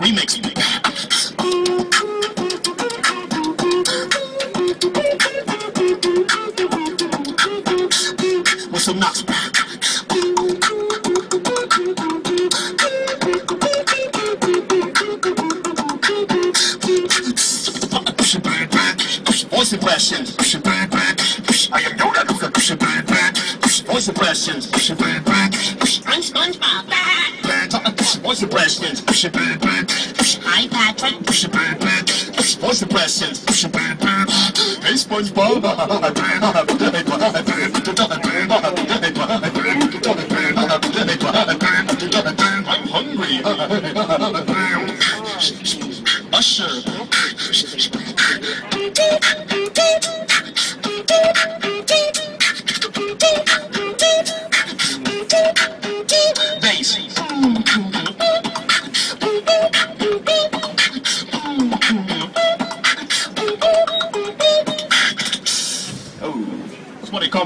Remix. With some knocks. Voice impressions. I am Yoda. Voice impressions. I'm Impressions. Hi, Patrick. Voice impressions. Hey, SpongeBob. I'm hungry. Usher.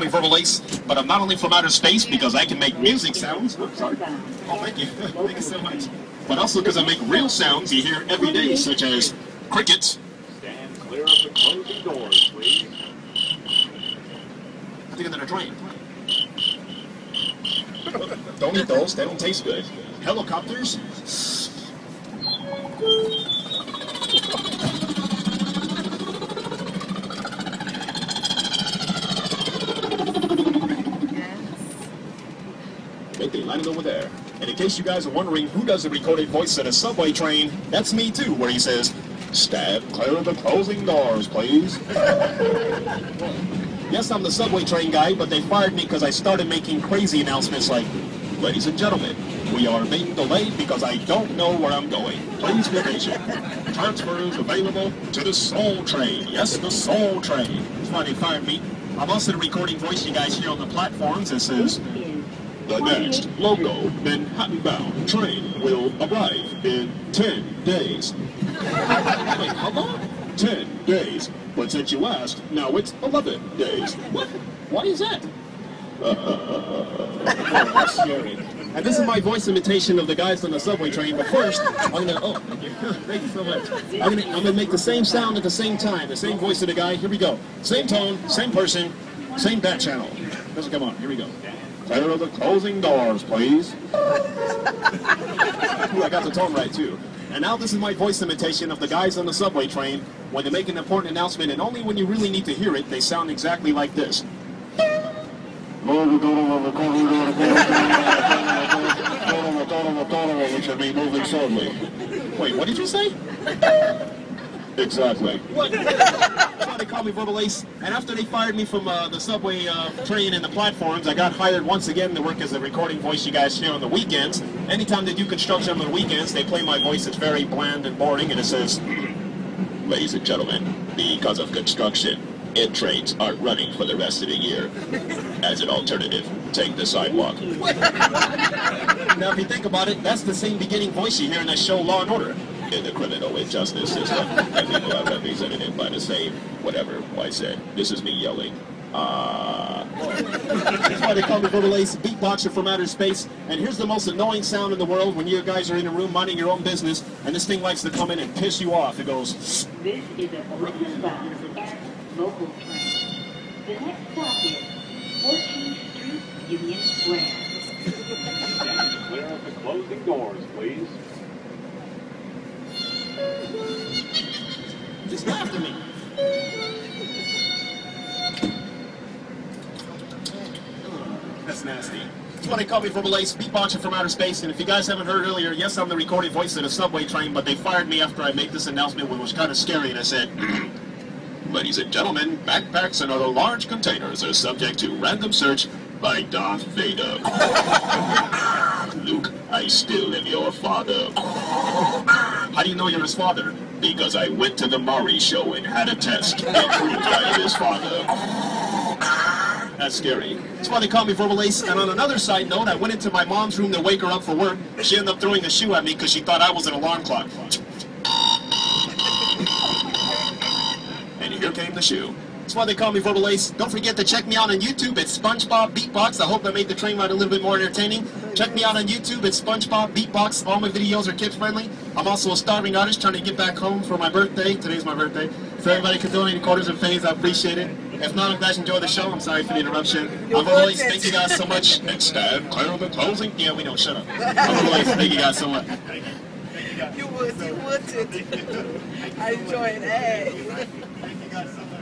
That's what they call Verbal Ace. But I'm not only from outer space because I can make music sounds. Oops, sorry. Oh, thank you. thank you so much. But also because I make real sounds you hear every day, such as crickets. Stand clear of the closing doors, please. I think I'm gonna drain. Don't eat those. They don't taste good. Helicopters. They landed over there. And in case you guys are wondering who does the recorded voice at a subway train, that's me too, where he says, Stand clear of the closing doors, please. Yes, I'm the subway train guy, but they fired me because I started making crazy announcements like, Ladies and gentlemen, we are being delayed because I don't know where I'm going. Please be patient. Transfers available to the Soul Train. Yes, the Soul Train. That's why they fired me. I'm also the recording voice you guys hear on the platforms This says, the next local Manhattan-bound train will arrive in 10 days. Wait, how long? 10 days. But since you asked, now it's 11 days. What? Why is that? That's scary. And this is my voice imitation of the guys on the subway train. But first, I'm gonna. Oh, thank you. Thank you so much. I'm gonna. I'm gonna make the same sound at the same time. The same voice of the guy. Here we go. Same tone, same person, same bat channel. Doesn't come on. Here we go. Clear of the closing doors, please. Ooh, I got the tone right too. And now this is my voice imitation of the guys on the subway train. When they make an important announcement, and only when you really need to hear it, they sound exactly like this. Which be moving slowly. Wait, what did you say? Exactly. What? Why they call me Verbal Ace. And after they fired me from uh, the subway uh, train and the platforms, I got hired once again to work as a recording voice you guys hear on the weekends. Anytime they do construction on the weekends, they play my voice. It's very bland and boring, and it says, Ladies and gentlemen, because of construction, it trains aren't running for the rest of the year. As an alternative, take the sidewalk. now, if you think about it, that's the same beginning voice you hear in that show Law and Order. In the criminal injustice system, and people are represented by the same whatever I said. This is me yelling. Ah. That's why they call me Verbal Ace, beatboxer from outer space. And here's the most annoying sound in the world when you guys are in a room minding your own business, and this thing likes to come in and piss you off. It goes. This is a Brooklyn bound and local train. The next stop is 14th Street, Union Square. Stand clear of the closing doors, please. Me. That's nasty. Why they call me Verbal Ace, beatboxer from outer space. And if you guys haven't heard earlier, yes, I'm the recording voice of the subway train, but they fired me after I made this announcement, which was kind of scary. And I said, Ladies and gentlemen, backpacks and other large containers are subject to random search by Darth Vader. Luke, I still am your father. How do you know you're his father? Because I went to the Maury show and had a test and proved I am his father. That's scary. That's why they call me Verbal Ace. And on another side note, I went into my mom's room to wake her up for work. She ended up throwing a shoe at me because she thought I was an alarm clock. And here came the shoe. That's why they call me Verbal Ace. Don't forget to check me out on YouTube. It's SpongeBob Beatbox. I hope I made the train ride a little bit more entertaining. Check me out on YouTube. It's SpongeBob Beatbox. All my videos are kid friendly. I'm also a starving artist trying to get back home for my birthday. Today's my birthday. So everybody can donate quarters and pennies. I appreciate it. If not, I'm glad you enjoyed the show. I'm sorry for the interruption. I'm always thank you guys so much. Next time, clear the closing. Yeah, we know. Shut up. I'm always thank you guys so much. You would, you would. I enjoy it. Hey. Thank you guys so much.